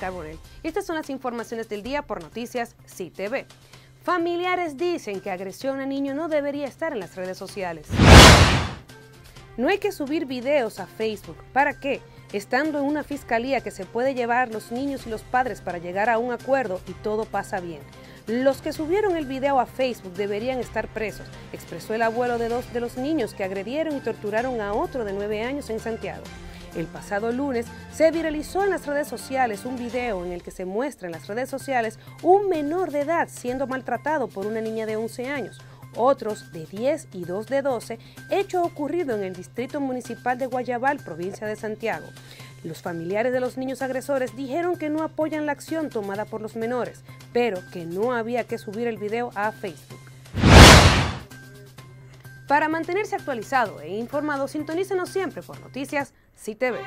Carbonell. Estas son las informaciones del día por Noticias CTV. Familiares dicen que agresión a niño no debería estar en las redes sociales. No hay que subir videos a Facebook. ¿Para qué? Estando en una fiscalía que se puede llevar los niños y los padres para llegar a un acuerdo y todo pasa bien. Los que subieron el video a Facebook deberían estar presos, expresó el abuelo de dos de los niños que agredieron y torturaron a otro de nueve años en Santiago. El pasado lunes se viralizó en las redes sociales un video en el que se muestra en las redes sociales un menor de edad siendo maltratado por una niña de 11 años otros de 10 y dos de 12, hecho ocurrido en el Distrito Municipal de Guayabal, provincia de Santiago. Los familiares de los niños agresores dijeron que no apoyan la acción tomada por los menores, pero que no había que subir el video a Facebook. Para mantenerse actualizado e informado, sintonícenos siempre por Noticias Sí te ve.